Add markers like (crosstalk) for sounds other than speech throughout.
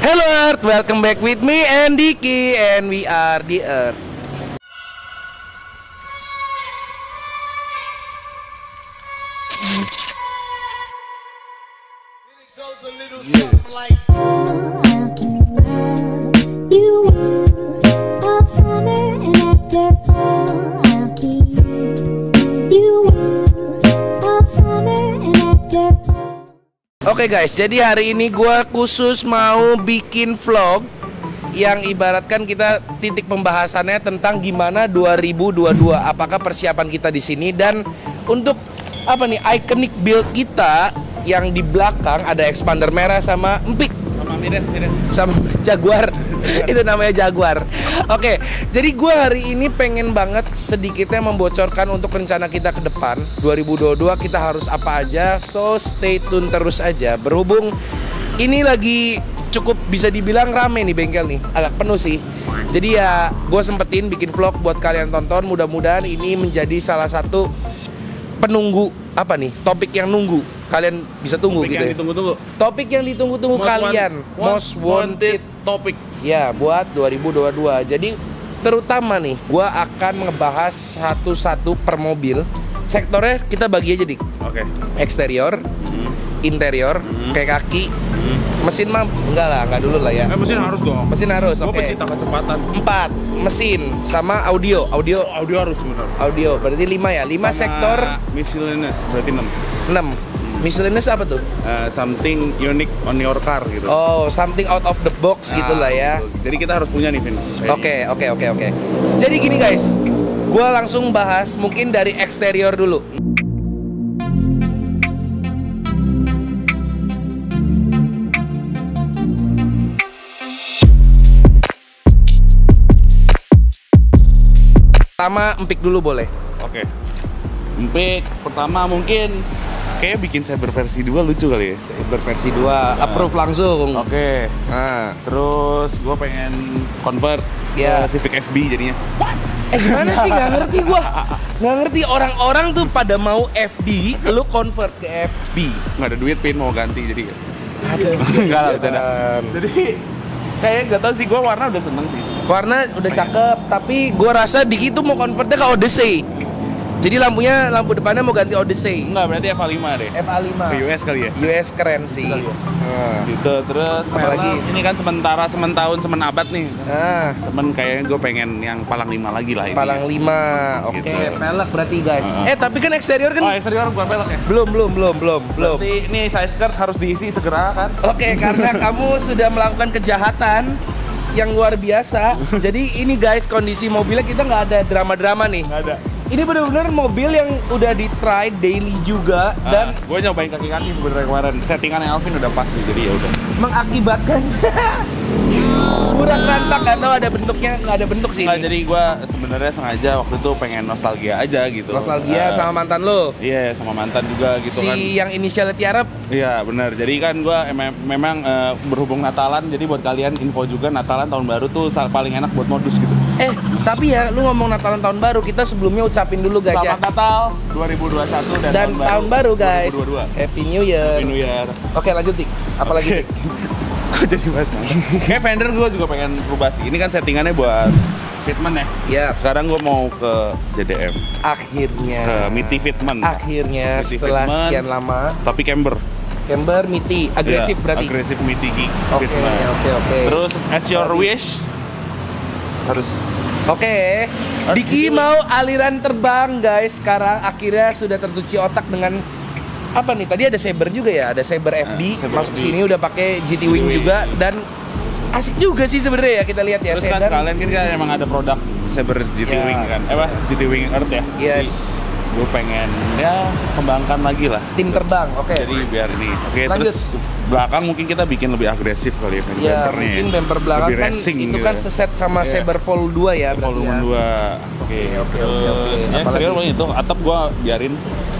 Hello Earth, welcome back with me and Diki and we are the Earth. You Oke guys, jadi hari ini gua khusus mau bikin vlog yang ibaratkan kita titik pembahasannya tentang gimana 2022 apakah persiapan kita di sini dan untuk apa nih iconic build kita yang di belakang ada expander merah sama empik Mirens Mirens sama Jaguar. (laughs) Itu namanya Jaguar. Oke jadi gua hari ini pengen banget sedikitnya membocorkan untuk rencana kita ke depan. 2022 kita harus apa aja so stay tune terus aja. Berhubung ini lagi cukup bisa dibilang rame nih bengkel nih. Agak penuh sih. Jadi ya gue sempetin bikin vlog buat kalian tonton. Mudah-mudahan ini menjadi salah satu penunggu apa nih topik yang nunggu kalian bisa tunggu Topik gitu yang ya ditunggu-tunggu topik yang ditunggu-tunggu Most kalian want- most wanted topik Ya, buat 2022. Jadi terutama nih, gua akan ngebahas satu-satu per mobil. Sektornya kita bagi aja dik. oke Eksterior, Hmm. interior, kayak kaki. Mesin mah enggak lah, enggak dulu lah ya. eh mesin harus dong Mesin harus, gue oke. pecinta kecepatan Empat, mesin sama audio. Audio, oh, audio harus benar audio. Berarti lima ya. Lima Sama sektor, miscellaneous berarti 6 enam. Miscellaneous apa tuh? something unique on your car gitu Oh, something out of the box gitu lah ya. betul. jadi kita harus punya nih Vin Oke, oke, oke, oke. Jadi gini guys, gue langsung bahas mungkin dari eksterior dulu. Pertama empik dulu boleh. oke. Empik pertama mungkin kayak bikin cyber versi 2 lucu kali ya. Berversi 2, approve langsung. oke. Nah, terus gue pengen convert Ya. ke Civic FB jadinya. Eh gimana sih? Nggak ngerti gua. Nggak ngerti. Orang-orang tuh pada mau FD, lu convert ke FB. nggak ada duit pin mau ganti jadi. Enggak (laughs) lah, bercanda. jadi kayak gak tau sih. Gue warna udah seneng sih Warna udah cakep, tapi gua rasa Diki tuh mau convertnya ke Odyssey. Jadi lampunya lampu depannya mau ganti Odyssey. Enggak, berarti FA5 deh FA5. Ke US kali ya US keren sih. Kali ya. Nah. gitu terus Apalagi? merek ini kan sementara sementahun semenabad nih Nah, temen kayaknya gue pengen yang palang lima lagi lah ini palang 5. Oke, Gitu. pelek berarti guys. Heeh. Eh, tapi kan eksterior kan oh eksterior bukan pelek ya belum belum belum belum belum. berarti ini side skirt harus diisi segera kan Oke, karena kamu sudah melakukan kejahatan yang luar biasa. (laughs) Jadi ini guys kondisi mobilnya kita nggak ada drama-drama nih. nggak ada Ini benar-benar mobil yang udah di try daily juga dan dan gue nyobain kaki-kaki sebenarnya kemarin settingan Alvin udah pas sih jadi ya udah mengakibatkan (laughs) kurang rantak atau ada bentuknya nggak ada bentuk sih. Nggak, ini. jadi gue sebenarnya sengaja waktu itu pengen nostalgia aja gitu Nostalgia Eh, sama mantan lo. iya sama mantan juga gitu si kan yang inisialnya Tiara Iya benar. Jadi kan gue memang eh, berhubung Natalan, jadi buat kalian info juga Natalan tahun baru tuh paling enak buat modus gitu. eh tapi ya lu ngomong Natalan tahun baru kita sebelumnya ucapin dulu guys ya Selamat Natal 2021 dan, dan tahun baru guys 2022. Happy New Year Happy New Year. oke lanjut dik apalagi Oke. (laughs) Kok (laughs) jadi bahas mantan? Kayak vendor gue juga pengen rubah sih. Ini kan settingannya buat fitment ya. ya Sekarang gue mau ke JDM, akhirnya ke Miti Fitment. akhirnya Miti setelah Fitment. sekian lama Tapi camber. Camber Miti agresif Iya, berarti Agresif Miti Geek oke oke oke Terus as your wish harus Oke, Diki mau aliran terbang guys. Sekarang akhirnya sudah tercuci otak dengan apa nih? Tadi ada Saber juga ya, ada Saber FD. Eh, Saber Masuk FD. sini udah pakai GT Wing Wing. juga dan asik juga sih sebenarnya ya kita lihat ya. Terus kan Sedan. sekalian kan kan emang ada produk Saber GT Ya. Wing kan, eh apa GT Wing Earth ya. Yes. Gue pengen ya kembangkan lagi lah. Tim terbang. Oke. Jadi biar ini. Oke Lanjut. terus belakang mungkin kita bikin lebih agresif kali ya. Ya, bumpernya mungkin bumper belakang lebih kan racing itu gitu kan ya. seset sama Iya. Saber Fold 2 ya ya. 2 Oke, Oke, oke, oke, Ya, paling itu, atap gua biarin.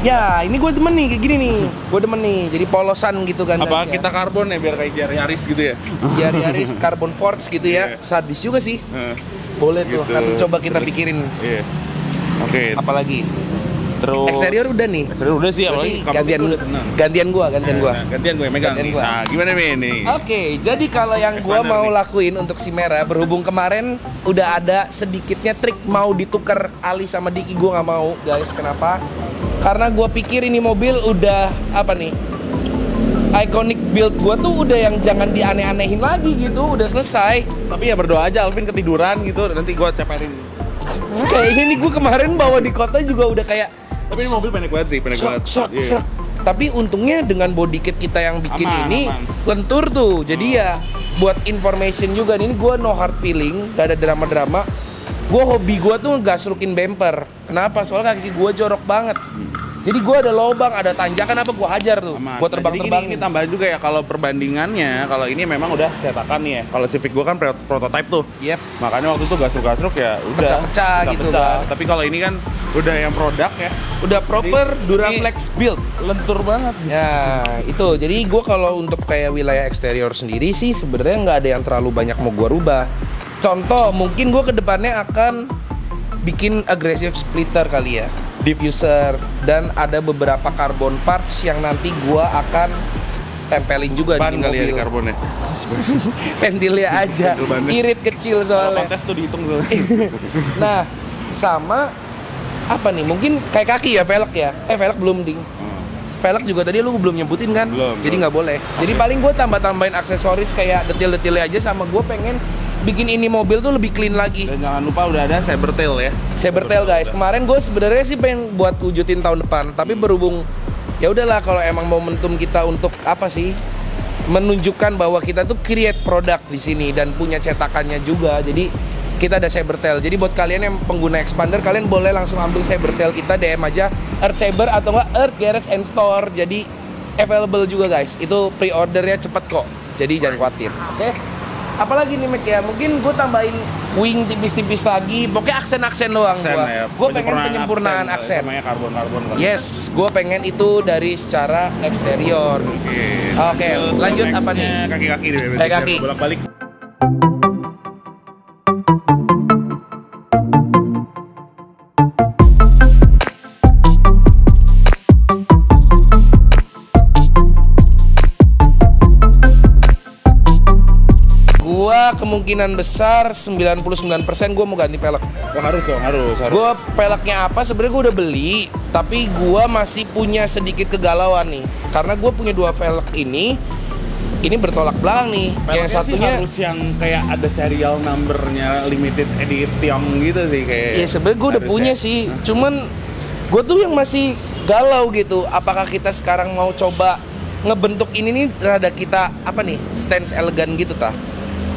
Ya, ini gue demen nih kayak gini nih. (laughs) Gue demen nih. Jadi polosan gitu kan. Apa guys, ya. kita karbon ya biar kayak jar Yaris gitu ya? Jari Yaris (laughs) Carbon Force gitu ya. Iya. Sadis juga sih. Heeh, Boleh tuh. gitu. Nanti coba kita Terus- pikirin. Iya. Oke, Apalagi? Terus Eksterior udah nih. Eksterior udah sih, apalagi gantian udah gantian gua, gantian gua. Nah, gantian gue yang megang. Gantian gua. Nah, gimana nih nih? Oke, jadi kalau yang gua Expander mau nih. lakuin untuk si Merah berhubung kemarin udah ada sedikitnya trik mau ditukar Ali sama Diki gua nggak mau, guys. Kenapa? Karena gua pikir ini mobil udah apa nih? Iconic build gua tuh udah yang jangan dianeh-anehin lagi gitu, udah selesai. Tapi ya berdoa aja Alvin ketiduran gitu, nanti gue ceperin. Kayaknya nih gua kemarin bawa di kota juga udah kayak Tapi ini mobil pendek banget sih, pendek Srek, banget. srek, Iya. srek. Tapi untungnya dengan body kit kita yang bikin Aman, ini aman. lentur tuh. Jadi ya buat information juga ini gue no hard feeling, gak ada drama-drama. Gue hobi gue tuh gasrukin bumper. Kenapa? Soalnya kaki gue jorok banget. Jadi gue ada lobang, ada tanjakan apa gue hajar tuh. Gue terbang-terbang. gini, ini tambahan juga ya kalau perbandingannya, kalau ini memang udah cetakan nih ya. Kalau Civic gue kan pro- prototype tuh. Yep. Makanya waktu itu gasruk-gasruk ya udah Pecah-pecah gitu kan. Tapi kalau ini kan udah yang produk ya, Udah proper Jadi, Duraflex build. lentur banget. Ya itu jadi gue kalau untuk kayak wilayah eksterior sendiri sih sebenarnya nggak ada yang terlalu banyak mau gue rubah. Contoh mungkin gue ke depannya akan bikin aggressive splitter kali ya, diffuser dan ada beberapa carbon parts yang nanti gue akan tempelin juga Ban di kali ya di mobil. karbonnya. (laughs) Pentilnya aja, irit kecil Kalau soalnya. kontes tuh dihitung tuh. (laughs) Nah sama apa nih? Mungkin kayak kaki ya velg ya? Eh velg belum ding. velg juga tadi lu belum nyebutin kan? Belum, Jadi nggak boleh. Jadi paling gue tambah-tambahin aksesoris kayak detail-detailnya aja sama gue pengen bikin ini mobil tuh lebih clean lagi. Dan jangan lupa udah ada saber tail ya. Sabertail guys. Kemarin gue sebenarnya sih pengen buat wujudin tahun depan, tapi berhubung ya udahlah kalau emang momentum kita untuk apa sih? menunjukkan bahwa kita tuh create produk di sini dan punya cetakannya juga. Jadi kita ada Sabertail. Jadi buat kalian yang pengguna expander kalian boleh langsung ambil Sabertail kita DM aja Earth Saber atau enggak Earth Garage and Store. Jadi available juga guys. Itu pre-ordernya cepet kok. Jadi jangan khawatir. Oke. Apalagi nih Mac ya, mungkin gue tambahin wing tipis-tipis lagi, pokoknya aksen-aksen doang Aksen gua. ya. Gue pengen penyempurnaan aksen. Namanya karbon-karbon kan. Yes, gue pengen itu dari secara eksterior. Oke. Oke, lanjut apa nih? Kaki-kaki deh. Kaki-kaki. Bolak-balik. Gua kemungkinan besar 99% gua mau ganti pelek. Oh, harus dong, harus, harus. Gua peleknya apa sebenarnya gua udah beli, tapi gua masih punya sedikit kegalauan nih. Karena gua punya dua velg ini ini bertolak belakang nih. Peleknya yang sih satunya harus yang kayak ada serial numbernya limited edition gitu sih kayak. ya sebenarnya gua udah punya ya. sih. Cuman gua tuh yang masih galau gitu. Apakah kita sekarang mau coba ngebentuk ini nih rada kita apa nih? Stance elegan gitu tah?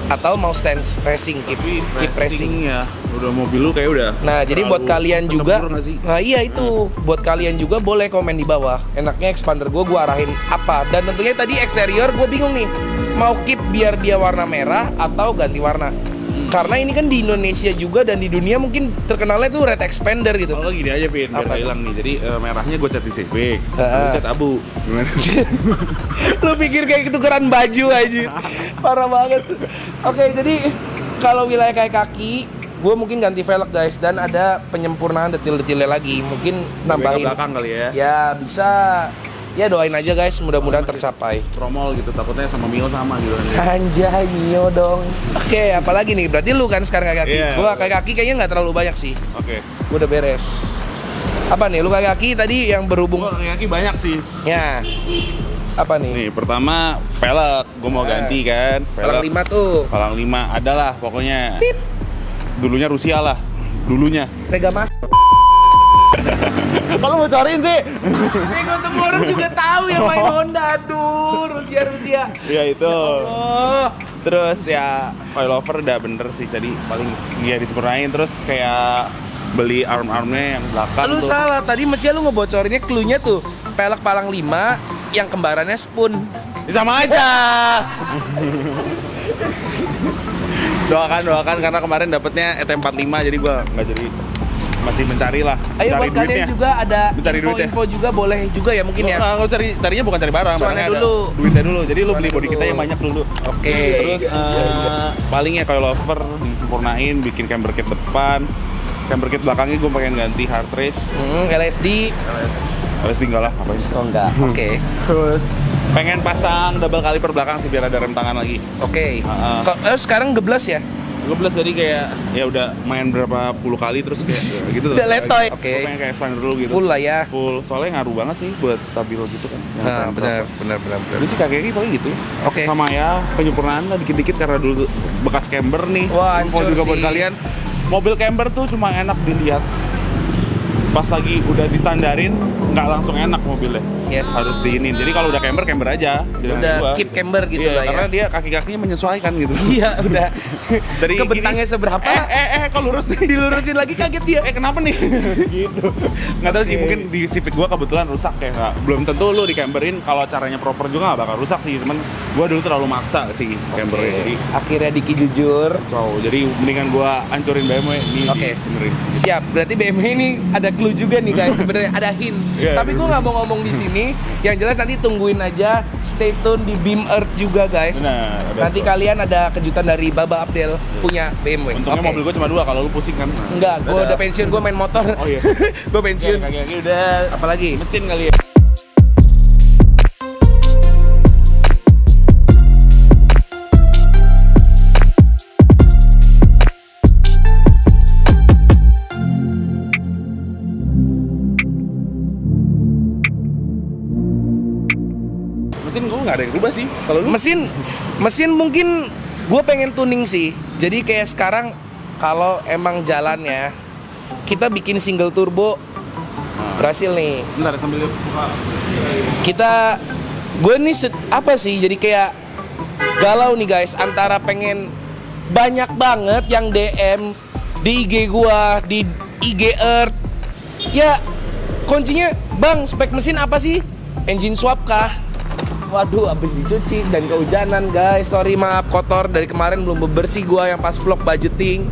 Atau mau stance racing keep Tapi keep racing. ya, udah mobil lu kayak udah. Nah, jadi buat kalian juga? Nah, iya itu. Buat kalian juga boleh komen di bawah. Enaknya expander gue gue arahin apa? Dan tentunya tadi eksterior gue bingung nih. Mau keep biar dia warna merah atau ganti warna. Karena ini kan di Indonesia juga dan di dunia mungkin terkenalnya tuh red expander gitu. Kalau gini aja Pin, biar hilang nih. Jadi eh, merahnya gue cat di Civic, gue cat abu. Gimana? (laughs) Lu pikir kayak ketukeran baju aja. Parah banget. Oke, jadi kalau wilayah kayak kaki gue mungkin ganti velg guys dan ada penyempurnaan detail-detailnya lagi mungkin nambahin belakang kali ya. Ya bisa ya doain aja guys mudah-mudahan tercapai. Promol gitu, takutnya sama Mio sama gitu kan. Anjay Mio dong. Oke, apalagi nih? Berarti lu kan sekarang kayak kaki. Iya. Gua kayak kaki kayaknya nggak terlalu banyak sih. Oke. Gua udah beres. Apa nih? Lu kaki tadi yang berhubung Gue kaki banyak sih. ya. Apa nih? Nih, pertama pelek, gue mau Eh. ganti kan. Palang lima tuh. Palang lima, adalah pokoknya. Dulunya Rusia lah, dulunya. Tega mas. Kalau bocorin sih. Bego semua orang juga tahu yang main Honda. Aduh, Rusia Rusia. ya itu. Oh. Terus ya coilover udah bener sih tadi paling ya disempurnain terus kayak beli arm-armnya yang belakang Lu tuh. salah. Tadi mestinya lu ngebocorinnya cluenya tuh pelek palang lima yang kembarannya spoon. Ya, sama aja. (laughs) doakan doakan karena kemarin dapetnya ET45 jadi gua nggak jadi masih mencari lah Ayo cari buat kalian duitnya. juga ada Mencari duitnya. info-info juga boleh juga ya mungkin ya. Nggak, cari carinya bukan cari barang Cuannya barangnya ada. dulu. duitnya dulu jadi lu beli body kita dulu. yang banyak dulu Oke. terus eh, palingnya coilover disempurnain bikin camber kit depan camber kit belakangnya gue pengen ganti hard race Hmm, LSD. harus tinggal lah ngapain Oh enggak. (laughs) Oke. terus pengen pasang double kaliper belakang sih biar ada rem tangan lagi Oke. Ah. Kok eh, sekarang geblas ya? Gue belas jadi kayak ya udah main berapa puluh kali terus kayak (laughs) gitu Udah letoy. Oke. pengen kayak expander dulu gitu Full lah ya. full soalnya ngaruh banget sih buat stabil gitu kan Yang Nah, benar, benar, benar, benar. Sih kakek ini paling gitu ya. Oke. Sama ya penyempurnaan lah dikit-dikit karena dulu bekas camber nih. Wah, Info juga buat sih. kalian. Mobil camber tuh cuma enak dilihat. Pas lagi udah distandarin nggak langsung enak mobilnya. Yes. Harus diinin. Jadi kalau udah camber camber aja. Udah keep camber gitu Iya, lah ya. Karena dia kaki-kakinya menyesuaikan gitu. Iya, udah. (laughs) Dari Ke bentangnya gini, seberapa? Eh, eh, eh, kalau lurus nih. Dilurusin lagi kaget dia. Eh kenapa nih? (laughs) gitu. Nggak tahu sih Oke. mungkin di Civic gua kebetulan rusak kayak nggak. Belum tentu lu di camberin kalau caranya proper juga nggak bakal rusak sih. Cuman gua dulu terlalu maksa sih cambernya. Jadi akhirnya Diki jujur. kacau. Jadi mendingan gua hancurin BMW ini Oke. benerin. Siap, berarti BMW ini ada clue juga nih guys sebenarnya ada hint. (laughs) Iya, Tapi iya. gue nggak mau ngomong di sini. Yang jelas nanti tungguin aja, stay tune di Beam Earth juga guys. Benar, ada nanti kalian ada kejutan dari Baba Abdel punya BMW. Untungnya Oke. mobil gua cuma dua kalau lu pusing kan. Enggak, gue udah pensiun, gue main motor. Oh iya. (laughs) gue pensiun. Kaki-kaki udah Apalagi? mesin kali ya. Mesin gua nggak ada yang rubah sih. Kalau lu Mesin, mesin mungkin gue pengen tuning sih. Jadi kayak sekarang kalau emang jalannya kita bikin single turbo berhasil nih. bentar sambil kita gue nih se- apa sih jadi kayak galau nih guys antara pengen banyak banget yang DM di IG gua di IG Earth ya kuncinya bang spek mesin apa sih engine swap kah Waduh, abis dicuci dan kehujanan guys. Sorry maaf kotor. Dari kemarin belum bebersih gua yang pas vlog budgeting.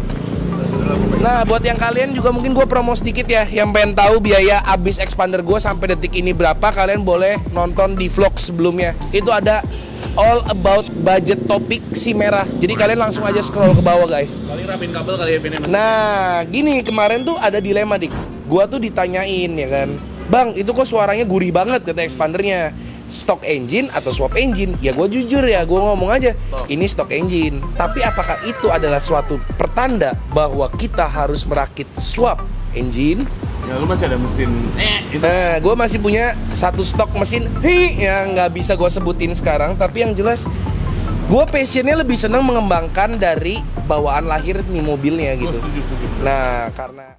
Nah, buat yang kalian juga mungkin gue promo sedikit ya. Yang pengen tahu biaya abis expander gue sampai detik ini berapa Kalian boleh nonton di vlog sebelumnya. Itu ada all about budget topik si merah. Jadi kalian langsung aja scroll ke bawah guys. Paling rapin kabel kali ya mesin. Nah, gini kemarin tuh ada dilema dik. Gua tuh ditanyain ya kan. Bang, itu kok suaranya gurih banget kata expandernya Stock engine atau swap engine? Ya gue jujur ya, gue ngomong aja Ini stock engine Tapi apakah itu adalah suatu pertanda Bahwa kita harus merakit swap engine? Ya lu masih ada mesin. Eh, itu. Nah, gue masih punya satu stok mesin hi yang nggak bisa gue sebutin sekarang. Tapi yang jelas, gue passionnya lebih senang mengembangkan dari bawaan lahir nih mobilnya gitu. Setuju, setuju. Nah, karena